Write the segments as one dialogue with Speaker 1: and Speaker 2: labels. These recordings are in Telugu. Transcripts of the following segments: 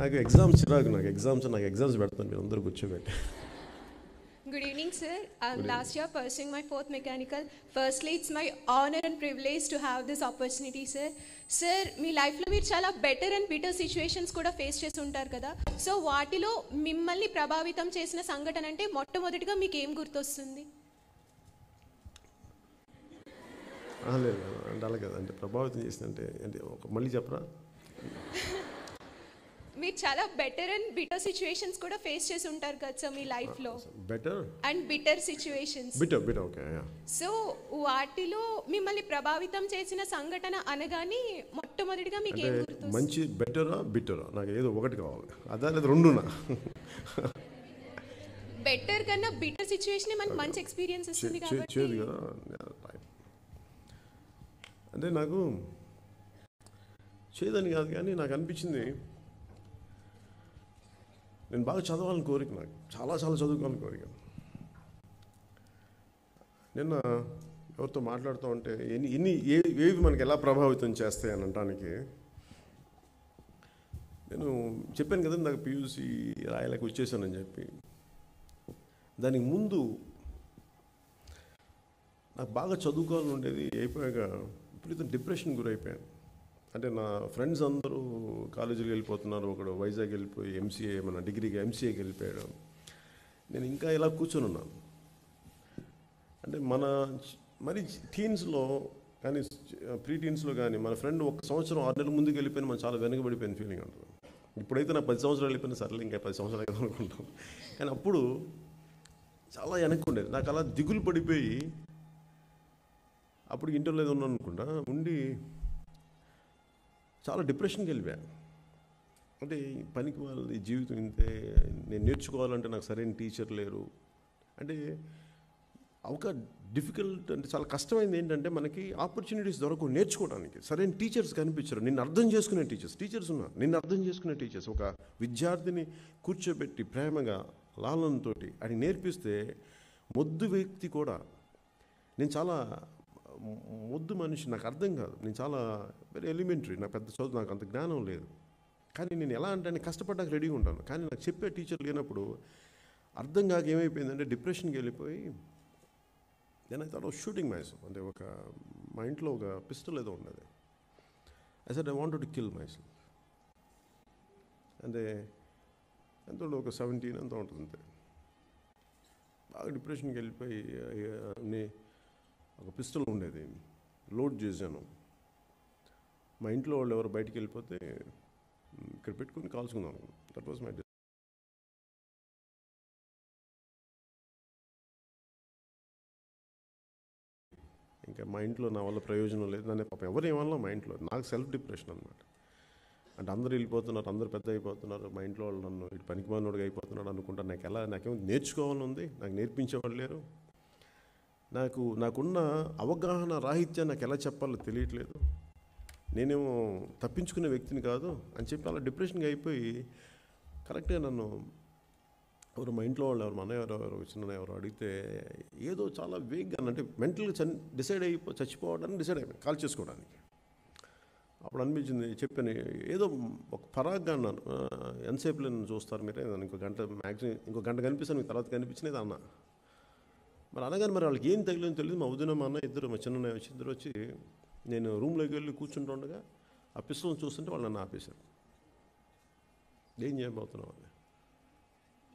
Speaker 1: నాకు ఎగ్జామ్స్ చిరాకు నాకు ఎగ్జామ్స్ నాకు ఎగ్జామ్స్ పెడతాను మీరు అందరూ కూర్చోబెట్టి
Speaker 2: Good evening, sir. I'm last year pursuing my fourth mechanical. Firstly, it's my honor and privilege to have this opportunity, sir. Sir మీ లైఫ్లో మీరు చాలా బెటర్ అండ్ బిటర్ సిచ్యువేషన్స్ కూడా ఫేస్ చేసి ఉంటారు కదా సో వాటిలో మిమ్మల్ని ప్రభావితం చేసిన సంఘటన అంటే మొట్టమొదటిగా మీకు ఏం గుర్తొస్తుంది
Speaker 1: లేదు. అంటే అలా కదా అంటే ప్రభావితం చేసిందంటే అంటే ఒక మళ్ళీ చెప్పరా
Speaker 2: మీరు చాలా బెటర్ అండ్ బిటర్ సిచ్యువేషన్స్ కూడా ఫేస్ చేసి ఉంటారు కదా సార్ మీ లైఫ్లో
Speaker 1: better
Speaker 2: and bitter situations
Speaker 1: bitter bitter okay
Speaker 2: so వాటిలో మిమ్మల్ని ప్రభావితం చేసిన సంఘటన అనగానే మొట్టమొదటిగా మీకు ఏం గుర్తొస్తుంది?
Speaker 1: మంచి బెటరా బిటరా నాకు ఏదో ఒకటి కావాలి. అదా లేదా రెండునా?
Speaker 2: బెటర్ కన్నా బిటర్ సిచ్యువేషన్ మనకి మంచి ఎక్స్పీరియన్స్ ఇస్తుంది
Speaker 1: చే-
Speaker 2: కాబట్టి.
Speaker 1: కదా. అంటే నాకు చేదని కాదు కానీ నాకు అనిపించింది నేను బాగా చదవాలని కోరిక నాకు. చాలా చాలా చదువుకోవాలని కోరిక. నిన్న ఎవరితో మాట్లాడుతూ ఉంటే ఎన్ని ఎన్ని ఏ ఏవి మనకి ఎలా ప్రభావితం చేస్తాయి అని అనటానికి నేను చెప్పాను కదా నాకు పియూసీ రాయలేక వచ్చేసానని చెప్పి. దానికి ముందు నాకు బాగా చదువుకోవాలని ఉండేది అయిపోయాక విపరీతం డిప్రెషన్ గురైపోయాను. అంటే నా ఫ్రెండ్స్ అందరూ కాలేజీకి వెళ్ళిపోతున్నారు ఒకడు వైజాగ్ వెళ్ళిపోయి ఎంసీఏ మన డిగ్రీకి ఎంసీఏకి వెళ్ళిపోయాడు. నేను ఇంకా ఇలా కూర్చొని ఉన్నాను. అంటే మన మరి టీన్స్లో కానీ ప్రీ టీన్స్లో కానీ మన ఫ్రెండ్ ఒక సంవత్సరం ఆరు నెలల ముందుకు వెళ్ళిపోయిన మనం చాలా వెనకబడిపోయిన ఫీలింగ్ ఉంటుంది. ఇప్పుడైతే నా పది సంవత్సరాలు వెళ్ళిపోయిన సర్లే ఇంకా పది సంవత్సరాలు కదా అనుకుంటాం. కానీ అప్పుడు చాలా వెనక్కి ఉండేది. నాకు అలా దిగులు పడిపోయి అప్పుడు ఇంటర్లో ఏదో ఉన్నాను అనుకుంటా ఉండి చాలా డిప్రెషన్కి వెళ్ళిపోయాను అంటే పనికి వాళ్ళ జీవితం ఇంతే నేను నేర్చుకోవాలంటే నాకు సరైన టీచర్ లేరు. అంటే ఒక డిఫికల్ట్ అంటే చాలా కష్టమైంది ఏంటంటే మనకి ఆపర్చునిటీస్ దొరకవు నేర్చుకోవడానికి సరైన టీచర్స్ కనిపించరు. నిన్ను అర్థం చేసుకునే టీచర్స్ టీచర్స్ ఉన్నారు. నిన్ను అర్థం చేసుకునే టీచర్స్ ఒక విద్యార్థిని కూర్చోబెట్టి ప్రేమగా లాలనతోటి అది నేర్పిస్తే మొద్దు వ్యక్తి కూడా. నేను చాలా ముద్దు మనిషి నాకు అర్థం కాదు. నేను చాలా వెరీ ఎలిమెంటరీ నాకు పెద్ద చదువు నాకు అంత జ్ఞానం లేదు. కానీ నేను ఎలా అంటే నేను కష్టపడ్డాక రెడీగా ఉంటాను. కానీ నాకు చెప్పే టీచర్ లేనప్పుడు అర్థం కాక ఏమైపోయిందంటే డిప్రెషన్కి వెళ్ళిపోయి నేను అయితే షూటింగ్ మైసెల్ఫ్ అంటే ఒక మా ఇంట్లో ఒక పిస్టల్ ఏదో ఉండేది. I said I want to kill myself అంటే ఎంత ఒక సెవెంటీన్ ఎంత ఉంటుంది అంతే బాగా డిప్రెషన్కి వెళ్ళిపోయి ఆ, ఒక పిస్టల్ ఉండేది. లోడ్ చేశాను. మా ఇంట్లో వాళ్ళు ఎవరు బయటికి వెళ్ళిపోతే ఇక్కడ పెట్టుకుని కాల్చుకుందాం. దట్ వాజ్ మై ఇంకా మా ఇంట్లో నా వల్ల ప్రయోజనం లేదు. దాన్ని పాపం ఎవరు ఏమన్నా మా ఇంట్లో. నాకు సెల్ఫ్ డిప్రెషన్ అనమాట అంటే అందరూ వెళ్ళిపోతున్నారు అందరూ పెద్ద అయిపోతున్నారు. మా ఇంట్లో వాళ్ళు నన్ను ఇటు పనికిమాలినోడిగా అయిపోతున్నాడు అనుకుంటా. నాకు ఎలా నాకేమో నేర్చుకోవాలని ఉంది. నాకు నేర్పించేవాళ్ళు లేరు. నాకు నాకున్న అవగాహన రాహిత్యం నాకు ఎలా చెప్పాలో తెలియట్లేదు. నేనేమో తప్పించుకునే వ్యక్తిని కాదు అని చెప్పి అలా డిప్రెషన్గా అయిపోయి కరెక్ట్గా నన్ను ఎవరు మా ఇంట్లో వాళ్ళు ఎవరు మన ఎవరు ఎవరు వచ్చిన ఎవరు అడిగితే ఏదో చాలా వేగ్గా అంటే మెంటల్గా చని డిసైడ్ అయిపో చచ్చిపోవడానికి డిసైడ్ అయిపోయి కాల్ చేసుకోవడానికి. అప్పుడు అనిపించింది చెప్పాను ఏదో ఒక పరాగ్గా అన్నాను. "ఆ, ఎంతసేపు నన్ను చూస్తారు మీరే? ఇంకో గంట మ్యాక్సిమం ఇంకో గంట కనిపిస్తాను మీకు తర్వాత కనిపించినది అన్నా. మరి అనగానే మరి వాళ్ళకి ఏం తగిలిందో తెలియదు. మా ఉదయం మా అన్న ఇద్దరు మా చిన్న వచ్చి ఇద్దరు వచ్చి నేను రూమ్లోకి వెళ్ళి కూర్చుంటుండగా ఆ పిస్టల్ని చూస్తుంటే వాళ్ళు నన్ను ఆపేశారు. ఏం చేయబోతున్నావు అని.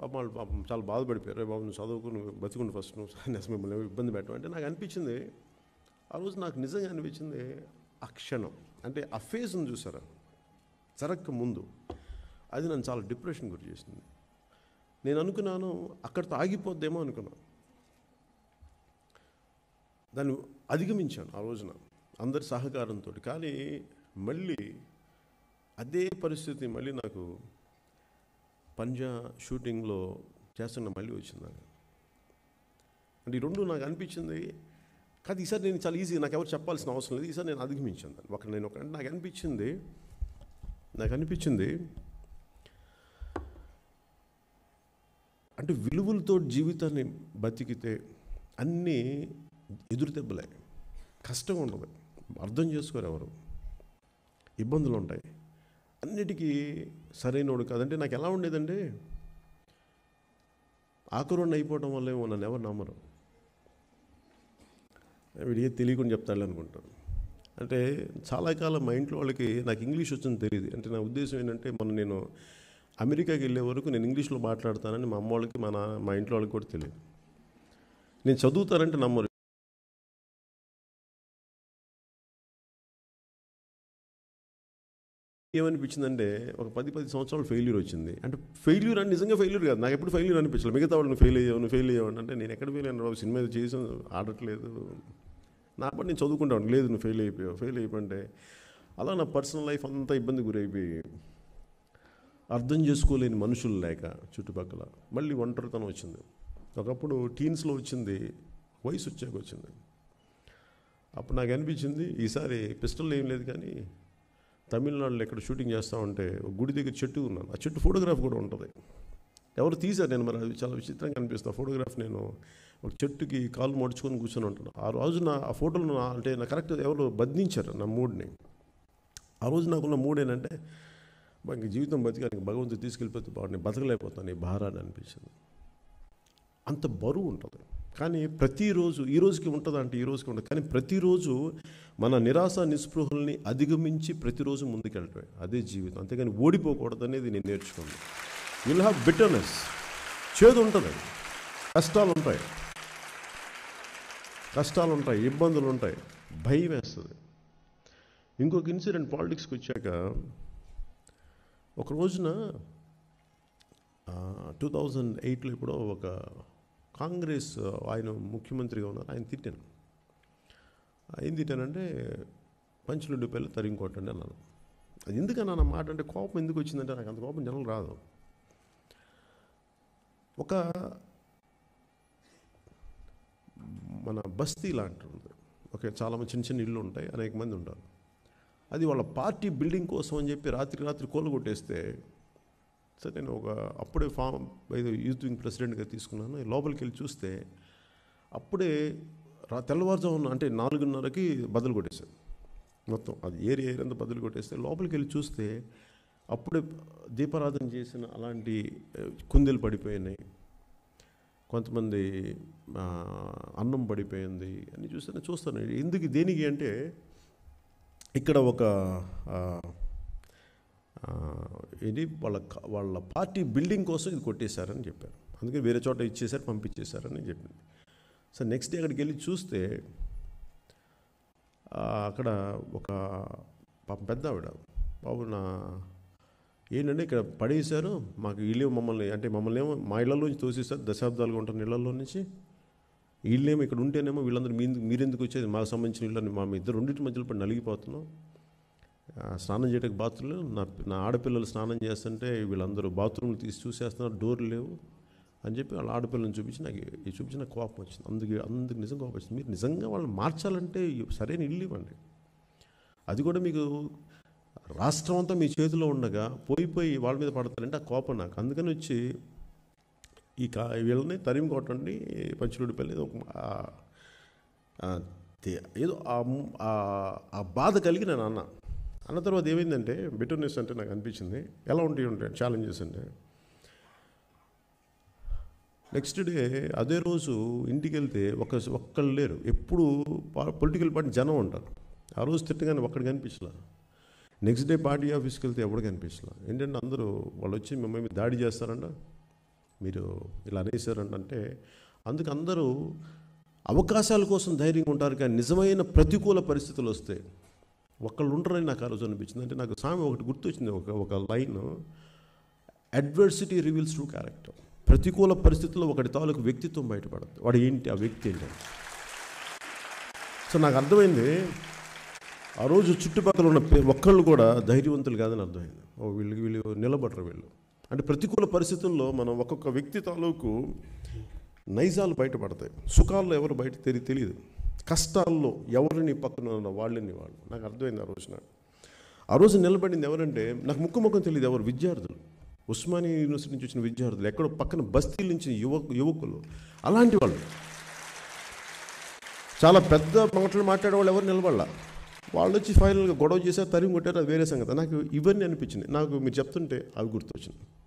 Speaker 1: పాపం వాళ్ళు పాపం చాలా బాధపడిపోయారు. "రే బాబు నువ్వు చదువుకు నువ్వు బతుకుండు ఫస్ట్ నువ్వు అసలు మిమ్మల్ని ఇబ్బంది పెట్టడం. అంటే నాకు అనిపించింది ఆ రోజు నాకు నిజంగా అనిపించింది ఆ క్షణం. అంటే ఆ ఫేజ్ను చూసారా? జరగక ముందు. అది నన్ను చాలా డిప్రెషన్ గురి చేసింది. నేను అనుకున్నాను అక్కడితో ఆగిపోద్దేమో అనుకున్నాను. దాన్ని అధిగమించాను ఆ రోజున అందరి సహకారంతో కానీ మళ్ళీ అదే పరిస్థితి మళ్ళీ నాకు పంజా షూటింగ్లో చేస్తున్న మళ్ళీ వచ్చింది నాకు. అంటే ఈ రెండు నాకు అనిపించింది. కాదు ఈసారి నేను చాలా ఈజీ నాకు ఎవరు చెప్పాల్సిన అవసరం లేదు. ఈసారి నేను అధిగమించాను దాన్ని. ఒక నేను ఒక నాకు అనిపించింది. నాకు అనిపించింది అంటే విలువలతో జీవితాన్ని బతికితే అన్నీ ఎదురు దెబ్బలే. కష్టం ఉండదు. అర్థం చేసుకోరు ఎవరు. ఇబ్బందులు ఉంటాయి. అన్నిటికీ సరైనోడు కాదంటే నాకు ఎలా ఉండేదంటే ఆకురుణ్ అయిపోవడం వల్ల ఏమో నన్ను ఎవరు నమ్మరు. వీడికి తెలియకుండా చెప్తాడు అనుకుంటాను అంటే చాలా కాలం మా ఇంట్లో వాళ్ళకి నాకు ఇంగ్లీష్ వచ్చింది తెలియదు. అంటే నా ఉద్దేశం ఏంటంటే మొన్న నేను అమెరికాకి వెళ్ళే వరకు నేను ఇంగ్లీష్లో మాట్లాడతానని మా అమ్మ వాళ్ళకి మా నా మా ఇంట్లో వాళ్ళకి కూడా తెలియదు. నేను చదువుతానంటే నమ్మరు. ఏమనిపించిందంటే ఒక పది పది సంవత్సరాలు ఫెయిల్యూర్ వచ్చింది. అంటే ఫెయిల్యూర్ అని నిజంగా ఫెయిల్యూర్ కాదు. నాకు ఎప్పుడు ఫెయిల్యూర్ అనిపించలేదు. మిగతా వాళ్ళు ఫెయిల్ అయ్యావు ఫెయిల్ అయ్యావు అంటే నేను ఎక్కడ ఫెయిల్ అయ్యాను బాబు? సినిమా ఏదో ఆడట్లేదు. నా పని నేను చదువుకుంటాను లేదు నువ్వు ఫెయిల్ అయిపోయావు ఫెయిల్ అయిపోయింటే. అలా నా పర్సనల్ లైఫ్ అంతా ఇబ్బంది గురైపోయి అర్థం చేసుకోలేని మనుషులు లేక చుట్టుపక్కల. మళ్ళీ ఒంటరితనం వచ్చింది. ఒకప్పుడు టీన్స్లో వచ్చింది వయసు వచ్చాక వచ్చింది. అప్పుడు నాకు అనిపించింది ఈసారి పిస్టల్ ఏం లేదు కానీ తమిళనాడులో ఎక్కడ షూటింగ్ చేస్తూ ఉంటే ఒక గుడి దగ్గర చెట్టు ఉన్నాను. ఆ చెట్టు ఫోటోగ్రాఫ్ కూడా ఉంటుంది. ఎవరు తీశారు నేను మరి? అది చాలా విచిత్రంగా అనిపిస్తుంది. ఫోటోగ్రాఫ్ నేను ఒక చెట్టుకి కాలు మడుచుకొని కూర్చొని ఉంటాను. ఆ రోజు నా ఆ ఫోటోలు నా అంటే నా కరెక్ట్ ఎవరు బంధించారు నా మూడ్ని? ఆ రోజు నాకున్న మూడ్ ఏంటంటే ఇంక జీవితం బతికానికి భగవంతుడు తీసుకెళ్ళిపోతే బాగుంది బతకలేకపోతాను ఈ భారాన్ని అనిపించింది. అంత బరువు ఉంటుంది. కానీ ప్రతిరోజు ఈ రోజుకి ఉంటుంది అంటే ఈ రోజుకి ఉంటుంది కానీ ప్రతిరోజు మన నిరాశ నిస్పృహల్ని అధిగమించి ప్రతిరోజు ముందుకెళ్ళటమే. అదే జీవితం. అంతేగాని ఓడిపోకూడదు అనేది నేను నేర్చుకోండి విల్ హ్యావ్ బిటర్నెస్ చేదు ఉంటుంది. కష్టాలు ఉంటాయి కష్టాలు ఉంటాయి ఇబ్బందులు ఉంటాయి భయం వేస్తుంది ఇంకొక ఇన్సిడెంట్ పాలిటిక్స్కి వచ్చాక ఒక రోజున టూ థౌజండ్ ఎయిట్లో ఇప్పుడు ఒక కాంగ్రెస్ ఆయన ముఖ్యమంత్రిగా ఉన్నారు. ఆయన తిట్టాను. ఏం తిట్టానంటే పంచులుడ్డి పిల్ల తరిగికొట్టండి అన్నాను. అది ఎందుకన్నా నా మాట అంటే కోపం ఎందుకు వచ్చిందంటే నాకు అంత కోపం జనం రాదు. ఒక మన బస్తీ లాంటి ఉంది. ఓకే చాలామంది చిన్న చిన్న ఇళ్ళు ఉంటాయి అనేక మంది ఉంటారు. అది వాళ్ళ పార్టీ బిల్డింగ్ కోసం అని చెప్పి రాత్రి రాత్రి కోలు కొట్టేస్తే సరే నేను ఒక అప్పుడే ఫామ్ ఏదో యూత్ వింగ్ ప్రెసిడెంట్గా తీసుకున్నాను. లోపలికి వెళ్ళి చూస్తే అప్పుడే రా తెల్లవారుజామున అంటే నాలుగున్నరకి బదులు కొట్టేశారు. మొత్తం అది ఏరియా ఏరియా అంతా బదులు కొట్టేస్తే లోపలికి వెళ్ళి చూస్తే అప్పుడే దీపారాధన చేసిన అలాంటి కుందెలు పడిపోయినాయి. కొంతమంది అన్నం పడిపోయింది అని చూస్తే చూస్తాను. ఎందుకు దేనికి అంటే ఇక్కడ ఒక ఇది వాళ్ళ వాళ్ళ పార్టీ బిల్డింగ్ కోసం ఇది కొట్టేశారని చెప్పారు. అందుకే వేరే చోట ఇచ్చేసారు పంపించేశారని చెప్పింది. సో నెక్స్ట్ డే అక్కడికి వెళ్ళి చూస్తే అక్కడ ఒక పాపం పెద్ద ఆవిడ. బాబు నా ఏంటంటే ఇక్కడ పడేశారు మాకు ఇల్లు మమ్మల్ని అంటే మమ్మల్ని ఏమో మా ఇళ్ళలోంచి తోసేసారు దశాబ్దాలుగా ఉంటున్న ఇళ్ళలో నుంచి. వీళ్ళేమో ఇక్కడ ఉంటేనేమో వీళ్ళందరూ మీ మీరెందుకు వచ్చేది? మాకు సంబంధించిన ఇళ్ళని మా ఇద్దరు రెండింటి మధ్యలో పడి నలిగిపోతున్నాం. స్నానం చేయడానికి బాత్రూమ్లు నా నా ఆడపిల్లలు స్నానం చేస్తుంటే వీళ్ళందరూ బాత్రూమ్లు తీసి చూసేస్తున్నారు డోర్లు లేవు అని చెప్పి వాళ్ళ ఆడపిల్లని చూపించి నాకు ఇది చూపించి నాకు కోపం వచ్చింది. అందుకే అందుకు నిజంగా కోపం వచ్చింది. మీరు నిజంగా వాళ్ళని మార్చాలంటే సరైన ఇల్లు ఇవ్వండి. అది కూడా మీకు రాష్ట్రం అంతా మీ చేతిలో ఉండగా పోయి పోయి వాళ్ళ మీద పడతారంటే ఆ కోపం నాకు. అందుకని వచ్చి ఈ కా వీళ్ళని తరిమి కొట్టండి పంచులుడిపల్లి ఏదో ఒక ఏదో ఆ బాధ కలిగి నేను అన్న అన్న తర్వాత ఏమైందంటే బిటర్నెస్ అంటే నాకు అనిపించింది. ఎలా ఉంటాయి ఉంటాయి ఛాలెంజెస్ అంటే నెక్స్ట్ డే అదే రోజు ఇంటికి వెళ్తే ఒక ఒక్కళ్ళు లేరు. ఎప్పుడు పొలిటికల్ పార్టీ జనం ఉంటారు. ఆ రోజు తిట్టగానే ఒక్కడికి కనిపించలా నెక్స్ట్ డే పార్టీ ఆఫీస్కి వెళ్తే ఎవడు కనిపించలా ఏంటంటే అందరూ వాళ్ళు వచ్చి మిమ్మల్ని దాడి చేస్తారంట. మీరు ఇలా అనేసారంట అంటే అందుకు అందరూ అవకాశాల కోసం ధైర్యంగా ఉంటారు కానీ నిజమైన ప్రతికూల పరిస్థితులు వస్తే ఒకళ్ళు ఉంటారని నాకు ఆ రోజు అనిపించింది. అంటే నాకు సామె ఒకటి గుర్తొచ్చింది ఒక ఒక line. Adversity reveals true character ప్రతికూల పరిస్థితుల్లో ఒకటి తాలూకు వ్యక్తిత్వం బయటపడదు వాడు ఏంటి? ఆ వ్యక్తి ఏంటి? సో నాకు అర్థమైంది. ఆ రోజు చుట్టుపక్కల ఉన్న ఒక్కళ్ళు కూడా ధైర్యవంతులు కాదని అర్థమైంది. ఓ వీళ్ళకి వీళ్ళు నిలబడరు వీళ్ళు. అంటే ప్రతికూల పరిస్థితుల్లో మనం ఒక్కొక్క వ్యక్తి తాలూకు నైజాలు బయటపడతాయి. సుఖాల్లో ఎవరు బయట తెలియదు కష్టాల్లో ఎవరిని పక్కన వాళ్ళని వాళ్ళు నాకు అర్థమైంది ఆ రోజున ఆ రోజు నిలబడింది ఎవరంటే నాకు ముక్కు ముఖం తెలియదు ఎవరు విద్యార్థులు. ఉస్మానియా యూనివర్సిటీ నుంచి వచ్చిన విద్యార్థులు ఎక్కడో పక్కన బస్తీల నుంచి యువ యువకులు. అలాంటి వాళ్ళు. చాలా పెద్ద మాటలు మాట్లాడే వాళ్ళు ఎవరు నిలబడాల. వాళ్ళు వచ్చి ఫైనల్గా గొడవ చేశారు తరిమి కొట్టారు అది వేరే సంగతి. నాకు ఇవన్నీ అనిపించింది. నాకు మీరు చెప్తుంటే అవి గుర్తొచ్చింది.